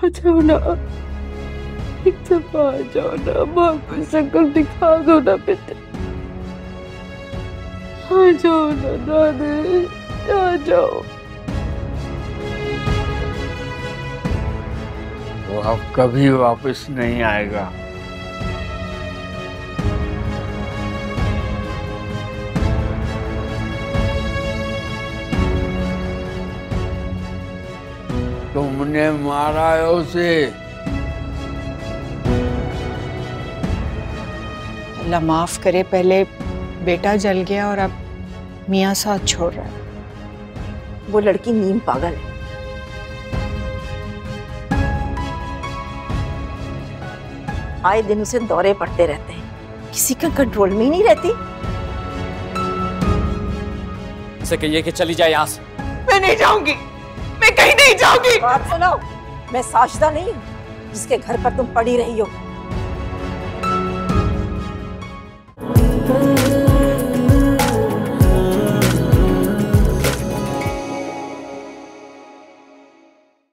आ जाओ ना एक दफ़ा आ जाओ ना माँ को शक्ल दिखा दो ना बेटे। आ जाओ ना दादी आ जाओ। वो अब कभी वापस नहीं आएगा। तुमने मारा है उसे। अल्लाह माफ़ करे पहले बेटा जल गया और अब मियाँ साथ छोड़ रहा है। वो लड़की नीम पागल है। आए दिन उसे दौरे पड़ते रहते हैं। किसी का कंट्रोल में ही नहीं रहती। उसे कहिए कि चली जाए यहाँ से। मैं नहीं जाऊँगी। मैं कहीं नहीं जाऊँगी। बात सुनो मैं साशदा नहीं हूँ, जिसके घर पर तुम पड़ी रही हो।